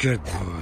Good boy.